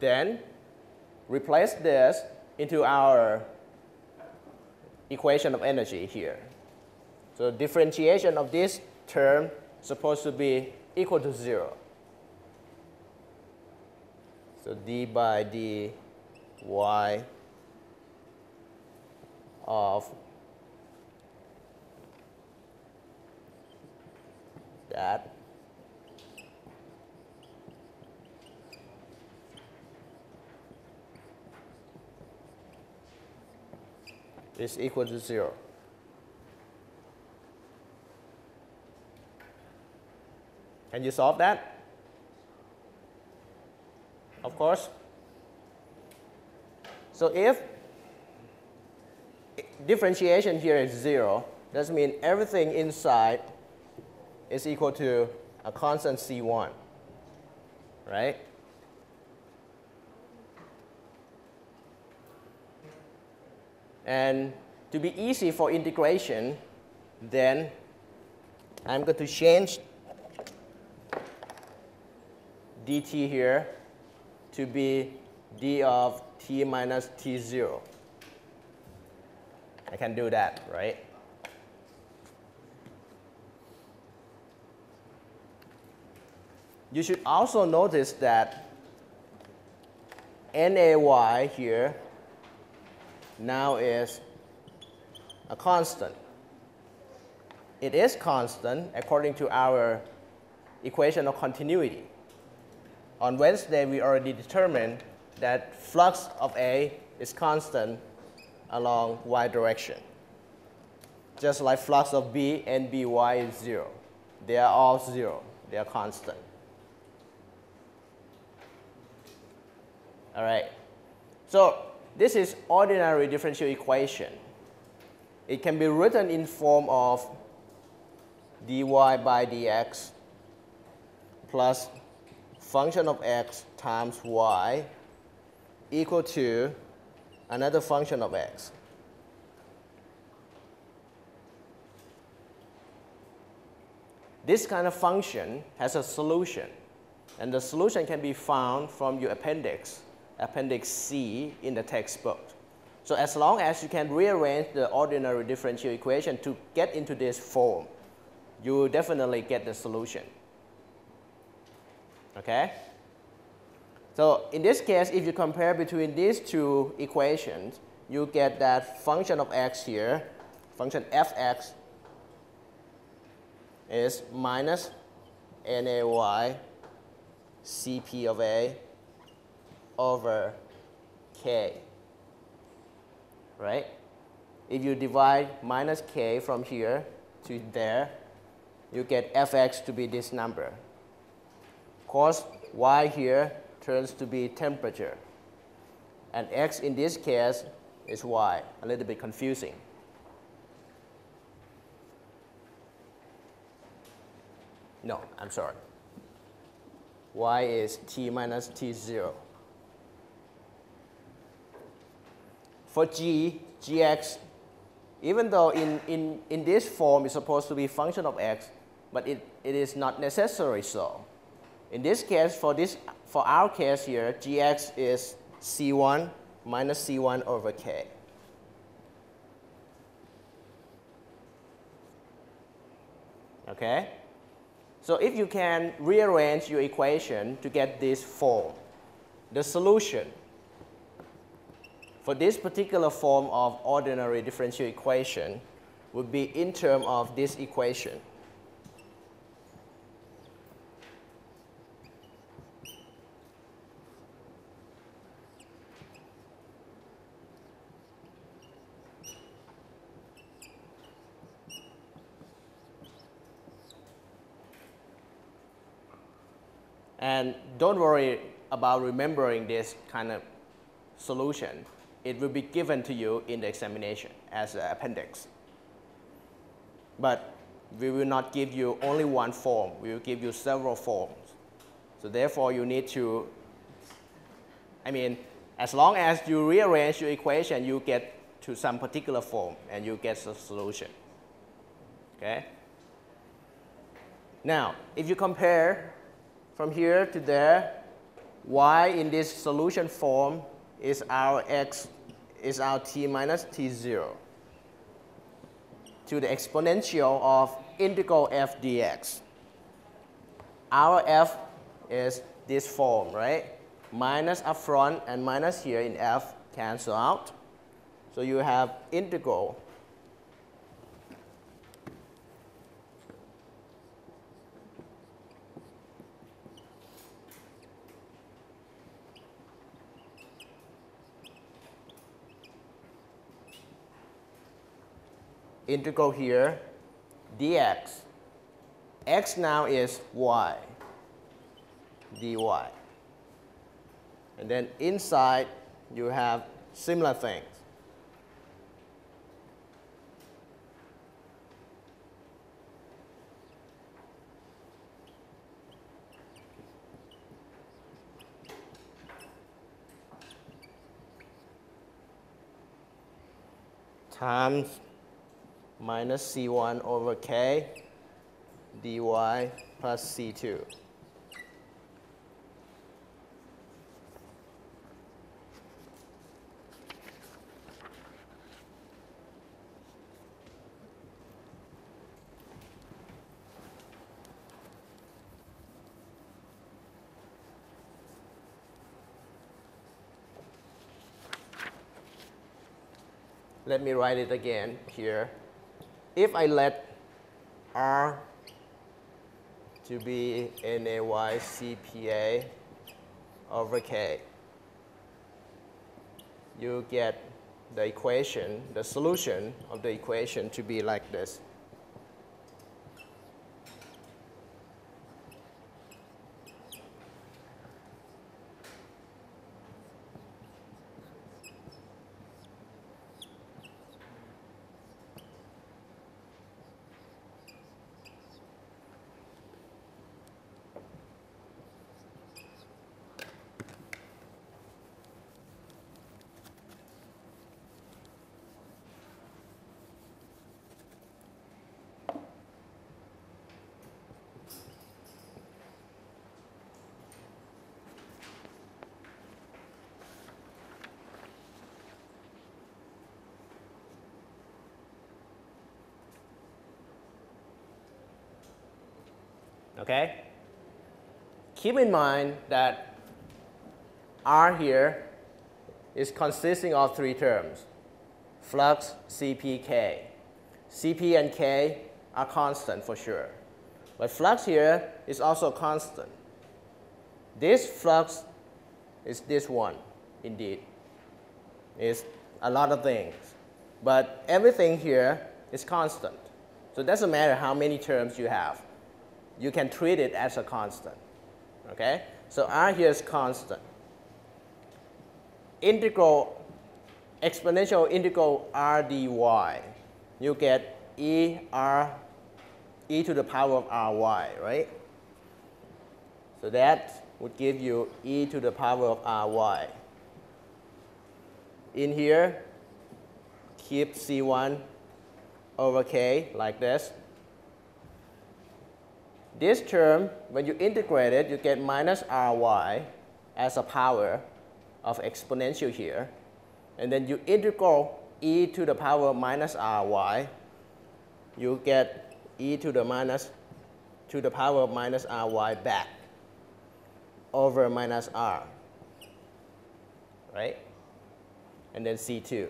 Then replace this into our equation of energy here. So differentiation of this term supposed to be equal to 0. So d by d y of that is equal to 0. Can you solve that? Of course. So if differentiation here is 0, that means everything inside is equal to a constant C1, right? And to be easy for integration, then I'm going to change dt here to be d of t minus t0. I can do that, right? You should also notice that NAY here now is a constant. It is constant according to our equation of continuity. On Wednesday, we already determined that flux of A is constant along y direction. Just like flux of B and By is zero. They are all zero. They are constant. All right. So this is ordinary differential equation. It can be written in form of dy by dx plus function of x times y equal to another function of x. This kind of function has a solution, and the solution can be found from your appendix Appendix C in the textbook. So as long as you can rearrange the ordinary differential equation to get into this form, you will definitely get the solution. Okay? So in this case, if you compare between these two equations, you get that function of x here, function fx is minus nay cp of a over k, right? If you divide minus k from here to there, you get fx to be this number. Cos y here turns to be temperature. And x in this case is y, a little bit confusing. No, I'm sorry. y is t minus t0. For g, gx, even though in, in, in this form it's supposed to be function of x, but it, it is not necessary so. In this case, for, this, for our case here, gx is c1 minus c1 over k. Okay? So if you can rearrange your equation to get this form, the solution for this particular form of ordinary differential equation would be in terms of this equation. And don't worry about remembering this kind of solution it will be given to you in the examination as an appendix. But we will not give you only one form. We will give you several forms. So therefore, you need to, I mean, as long as you rearrange your equation, you get to some particular form and you get the solution. Okay? Now, if you compare from here to there, y in this solution form is our x is our t minus t0 to the exponential of integral f dx. Our f is this form, right? Minus up front and minus here in f cancel out. So you have integral integral here dx. x now is y, dy. And then inside you have similar things. times minus C1 over K dy plus C2. Let me write it again here if I let R to be NAYCPA over K, you get the equation, the solution of the equation to be like this. Okay? Keep in mind that R here is consisting of three terms, flux, Cp, K. Cp and K are constant for sure. But flux here is also constant. This flux is this one, indeed. It's a lot of things. But everything here is constant. So it doesn't matter how many terms you have you can treat it as a constant. Okay? So R here is constant. Integral, exponential integral R dy, you get E R, e to the power of Ry, right? So that would give you e to the power of Ry. In here, keep C1 over K like this. This term, when you integrate it, you get minus ry as a power of exponential here. And then you integral e to the power minus ry, you get e to the minus to the power of minus ry back over minus r, right? And then C2.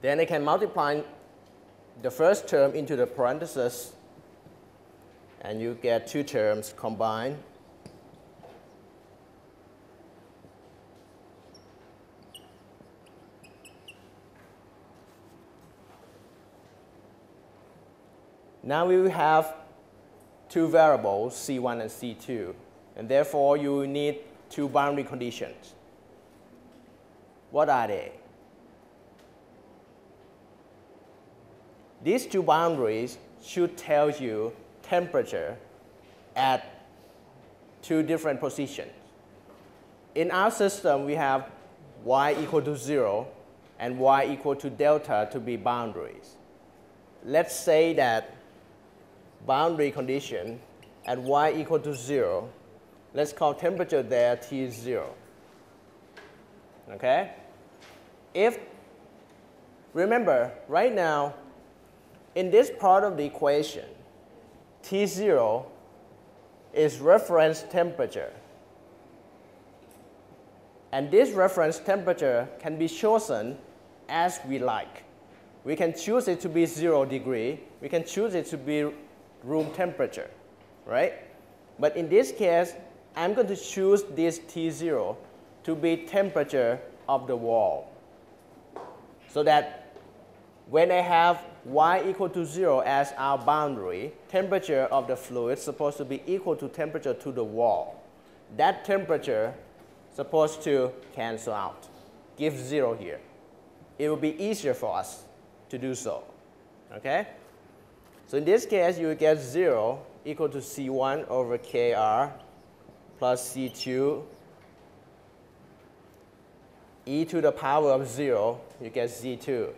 Then I can multiply the first term into the parenthesis, and you get two terms combined. Now we have two variables, C1 and C2, and therefore you need two boundary conditions. What are they? These two boundaries should tell you temperature at two different positions. In our system, we have y equal to 0 and y equal to delta to be boundaries. Let's say that boundary condition at y equal to 0, let's call temperature there T0. Okay? If, remember, right now, in this part of the equation, T0 is reference temperature. And this reference temperature can be chosen as we like. We can choose it to be zero degree. We can choose it to be room temperature, right? But in this case, I'm going to choose this T0 to be temperature of the wall. So that when I have y equal to 0 as our boundary, temperature of the fluid supposed to be equal to temperature to the wall. That temperature supposed to cancel out, give 0 here. It will be easier for us to do so. Okay? So in this case, you will get 0 equal to C1 over KR plus C2 e to the power of 0, you get C2.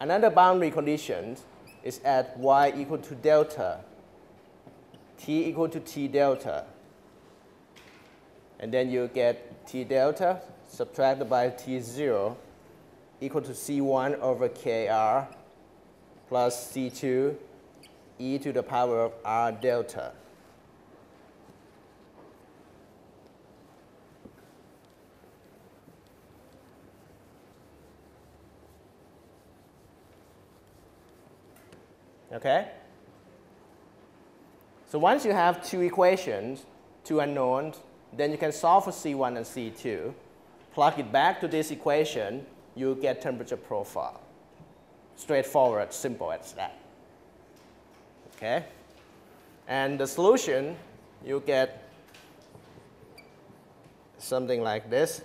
Another boundary condition is at y equal to delta, t equal to t delta. And then you get t delta subtracted by t0 equal to c1 over kr plus c2 e to the power of r delta. Okay? So once you have two equations, two unknowns, then you can solve for C1 and C2. Plug it back to this equation, you get temperature profile. Straightforward, simple as that. Okay? And the solution, you get something like this.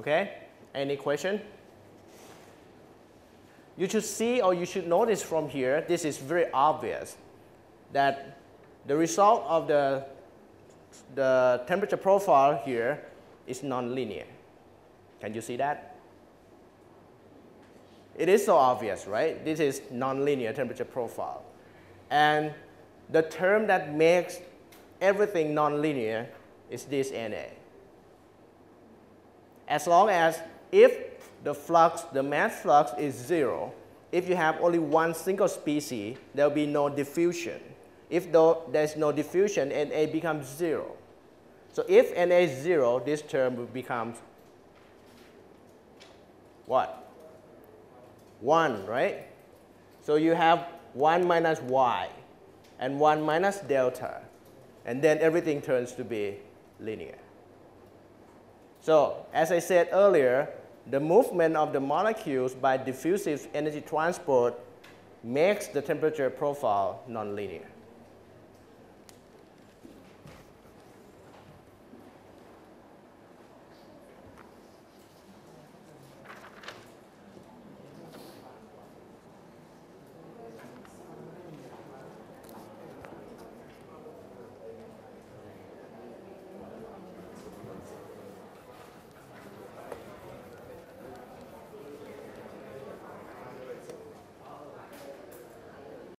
Okay? Any question? You should see or you should notice from here, this is very obvious, that the result of the, the temperature profile here is nonlinear. Can you see that? It is so obvious, right? This is nonlinear temperature profile. And the term that makes everything nonlinear is this NA as long as if the flux, the mass flux is zero, if you have only one single species, there will be no diffusion. If there's no diffusion, Na becomes zero. So if Na is zero, this term becomes what? 1, right? So you have 1 minus y and 1 minus delta, and then everything turns to be linear. So as I said earlier, the movement of the molecules by diffusive energy transport makes the temperature profile nonlinear.